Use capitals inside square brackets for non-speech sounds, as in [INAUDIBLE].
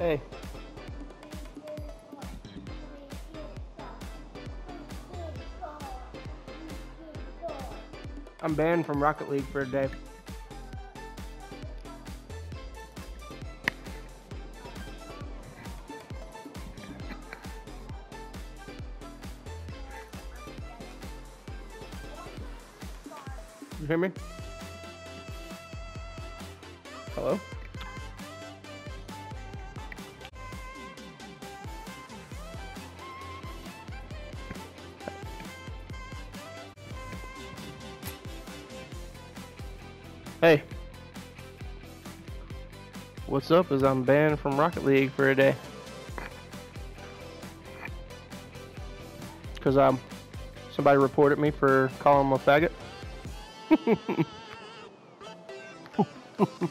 Hey. I'm banned from Rocket League for a day. You hear me? Hello? Hey. What's up is I'm banned from Rocket League for a day. Cause um somebody reported me for calling him a faggot. [LAUGHS]